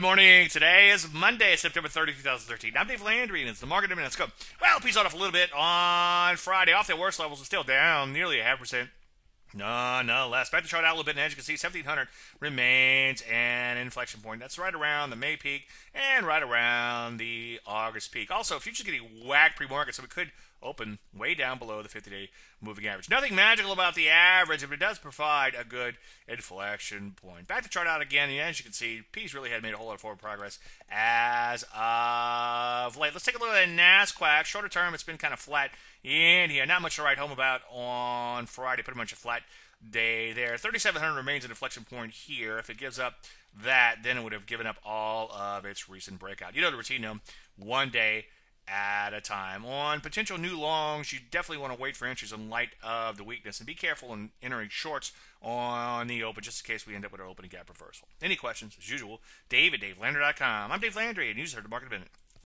Good morning. Today is Monday, September 30, 2013. I'm Dave Landry, and it's the market minute. Let's go. Well, peace out off a little bit on Friday. Off their worst levels, it's still down nearly a half percent. No, no less. Back to chart out a little bit, and as you can see, 1700 remains an inflection point. That's right around the May peak and right around the August peak. Also, futures getting whacked pre-market, so we could open way down below the 50-day moving average. Nothing magical about the average, but it does provide a good inflection point. Back to chart out again, and as you can see, P's really had made a whole lot of forward progress as of late. Let's take a look at the NASDAQ. Shorter term, it's been kind of flat in here. Not much to write home about on Friday. Pretty much a flat day there. 3,700 remains an inflection point here. If it gives up that, then it would have given up all of its recent breakout. You know the routine, though. One day at a time. On potential new longs, you definitely want to wait for entries in light of the weakness and be careful in entering shorts on the open just in case we end up with an opening gap reversal. Any questions, as usual, Dave at DaveLandry.com. I'm Dave Landry, and you just heard the Market Minute.